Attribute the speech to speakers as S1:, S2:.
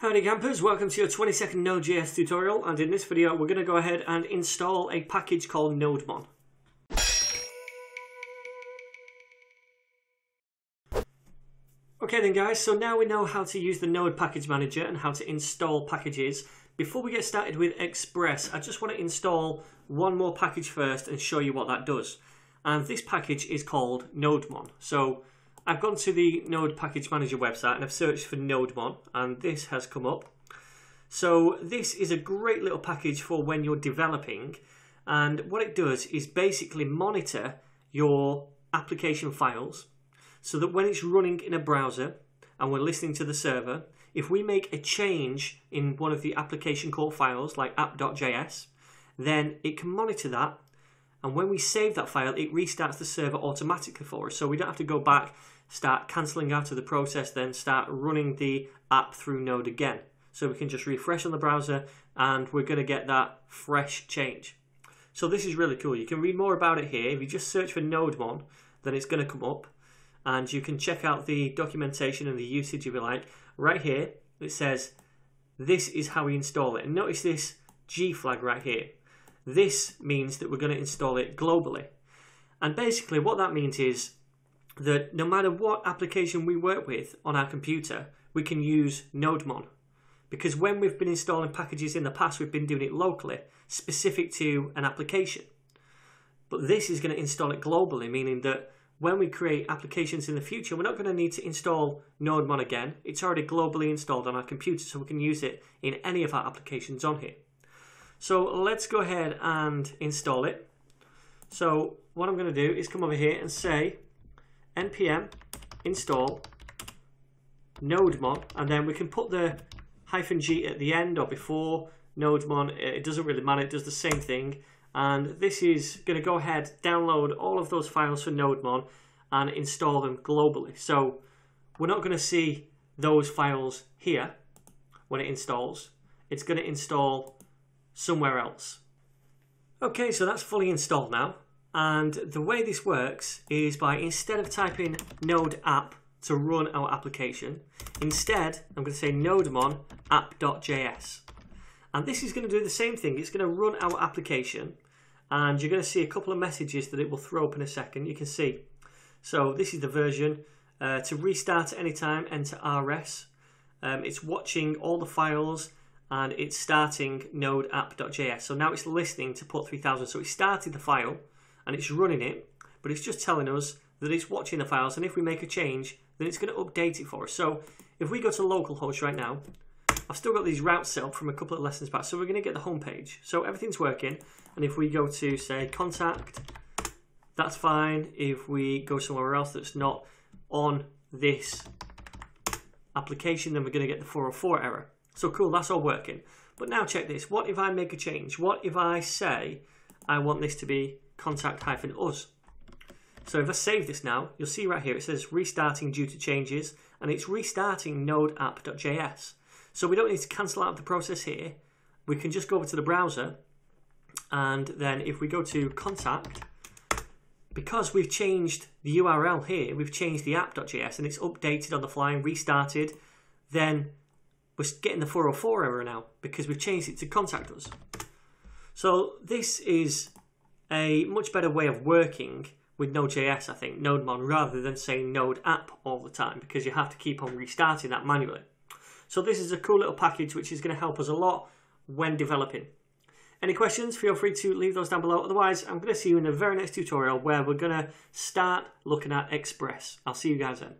S1: Howdy campers, welcome to your 20 second Node.js tutorial and in this video we're going to go ahead and install a package called Nodemon. Okay then guys, so now we know how to use the Node Package Manager and how to install packages. Before we get started with Express, I just want to install one more package first and show you what that does. And this package is called Nodemon. So I've gone to the Node Package Manager website and I've searched for Nodemon and this has come up. So this is a great little package for when you're developing and what it does is basically monitor your application files so that when it's running in a browser and we're listening to the server, if we make a change in one of the application core files like app.js, then it can monitor that and when we save that file, it restarts the server automatically for us. So we don't have to go back, start cancelling out of the process, then start running the app through Node again. So we can just refresh on the browser and we're going to get that fresh change. So this is really cool. You can read more about it here. If you just search for Nodemon, then it's going to come up and you can check out the documentation and the usage if you like. Right here, it says this is how we install it. And notice this G flag right here. This means that we're going to install it globally. And basically what that means is that no matter what application we work with on our computer, we can use Nodemon. Because when we've been installing packages in the past, we've been doing it locally, specific to an application. But this is going to install it globally, meaning that when we create applications in the future, we're not going to need to install Nodemon again. It's already globally installed on our computer, so we can use it in any of our applications on here. So let's go ahead and install it. So what I'm going to do is come over here and say npm install nodemon and then we can put the hyphen g at the end or before nodemon it doesn't really matter it does the same thing. And this is going to go ahead download all of those files for nodemon and install them globally. So we're not going to see those files here when it installs. It's going to install somewhere else. Okay, so that's fully installed now. And the way this works is by instead of typing node app to run our application, instead I'm going to say nodemon app.js. And this is going to do the same thing. It's going to run our application and you're going to see a couple of messages that it will throw up in a second. You can see. So this is the version. Uh, to restart at any time, enter rs. Um, it's watching all the files and it's starting node app.js. So now it's listening to port 3000. So it started the file and it's running it, but it's just telling us that it's watching the files. And if we make a change, then it's going to update it for us. So if we go to localhost right now, I've still got these routes set up from a couple of lessons back. So we're going to get the home page. So everything's working. And if we go to say contact, that's fine. If we go somewhere else that's not on this application, then we're going to get the 404 error. So cool, that's all working. But now check this. What if I make a change? What if I say I want this to be contact hyphen us? So if I save this now, you'll see right here it says restarting due to changes and it's restarting node app.js. So we don't need to cancel out the process here. We can just go over to the browser and then if we go to contact, because we've changed the URL here, we've changed the app.js and it's updated on the fly and restarted, then we're getting the 404 error now because we've changed it to contact us. So this is a much better way of working with Node.js, I think, Nodemon, rather than saying Node app all the time because you have to keep on restarting that manually. So this is a cool little package which is going to help us a lot when developing. Any questions, feel free to leave those down below. Otherwise, I'm going to see you in the very next tutorial where we're going to start looking at Express. I'll see you guys then.